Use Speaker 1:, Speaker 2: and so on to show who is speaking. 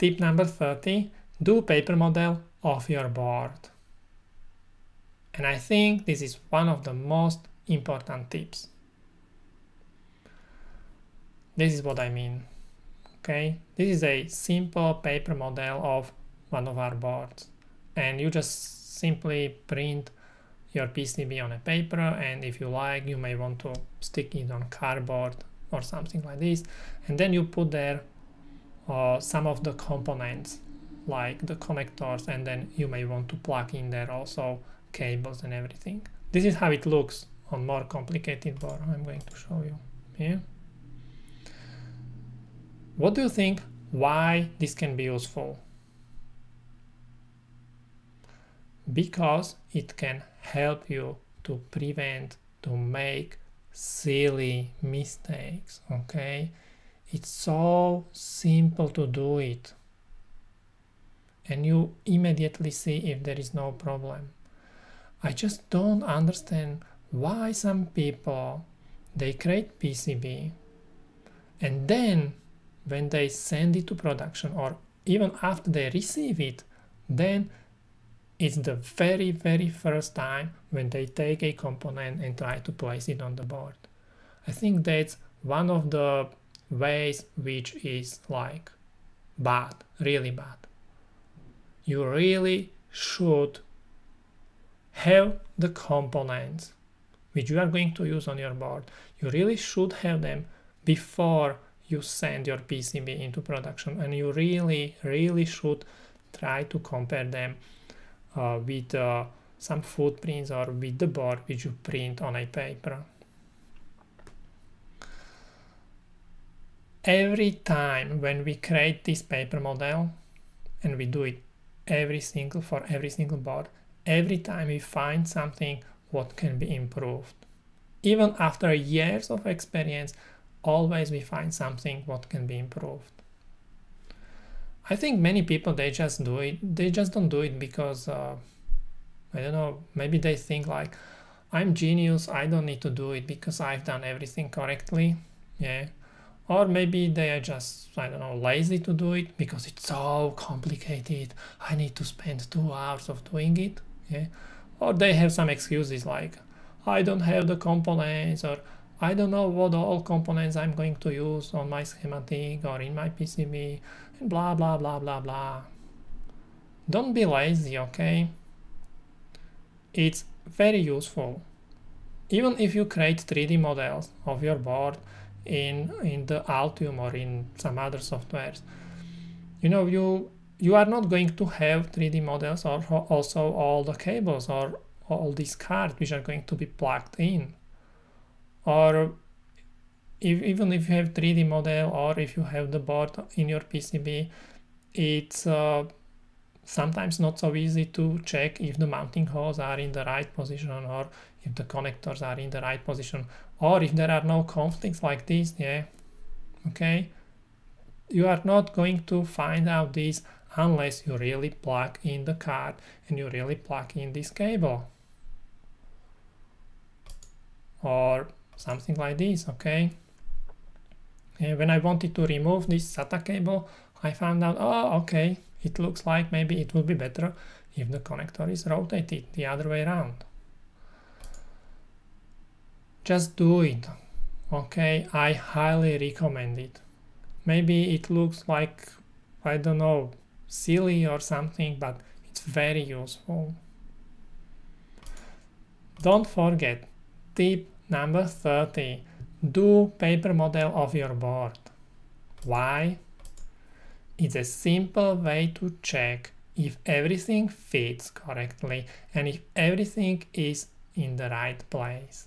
Speaker 1: Tip number 30, do paper model of your board. And I think this is one of the most important tips. This is what I mean. Okay, this is a simple paper model of one of our boards. And you just simply print your PCB on a paper and if you like you may want to stick it on cardboard or something like this and then you put there uh, some of the components like the connectors and then you may want to plug in there also cables and everything. This is how it looks on more complicated board. I'm going to show you here. What do you think why this can be useful? Because it can help you to prevent to make silly mistakes okay it's so simple to do it and you immediately see if there is no problem i just don't understand why some people they create pcb and then when they send it to production or even after they receive it then it's the very very first time when they take a component and try to place it on the board. I think that's one of the ways which is like bad, really bad. You really should have the components which you are going to use on your board. You really should have them before you send your PCB into production and you really, really should try to compare them uh, with uh, some footprints or with the board which you print on a paper. Every time when we create this paper model and we do it every single for every single board, every time we find something what can be improved. Even after years of experience, always we find something what can be improved. I think many people they just do it. They just don't do it because uh, I don't know. Maybe they think like I'm genius. I don't need to do it because I've done everything correctly. Yeah. Or maybe they are just I don't know lazy to do it because it's so complicated. I need to spend two hours of doing it. Yeah. Or they have some excuses like I don't have the components or I don't know what all components I'm going to use on my schematic or in my PCB and blah blah blah blah blah. Don't be lazy, okay? It's very useful. Even if you create 3D models of your board in, in the Altium or in some other softwares, you know, you you are not going to have 3D models or also all the cables or all these cards which are going to be plugged in. Or if, even if you have 3D model or if you have the board in your PCB, it's uh, sometimes not so easy to check if the mounting holes are in the right position or if the connectors are in the right position or if there are no conflicts like this, yeah, okay? You are not going to find out this unless you really plug in the card and you really plug in this cable. Or something like this, okay? When I wanted to remove this SATA cable, I found out, oh, okay, it looks like maybe it would be better if the connector is rotated the other way around. Just do it, okay? I highly recommend it. Maybe it looks like, I don't know, silly or something, but it's very useful. Don't forget, tip Number 30. Do paper model of your board. Why? It's a simple way to check if everything fits correctly and if everything is in the right place.